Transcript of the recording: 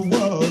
world.